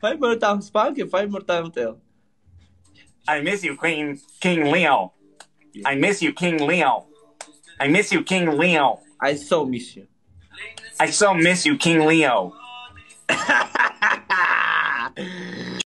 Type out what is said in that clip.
Five more times Punk and five more times Tail. I miss you, Queen King Leo. Yeah. I miss you, King Leo. I miss you, King Leo. I so miss you. I so miss you, King Leo.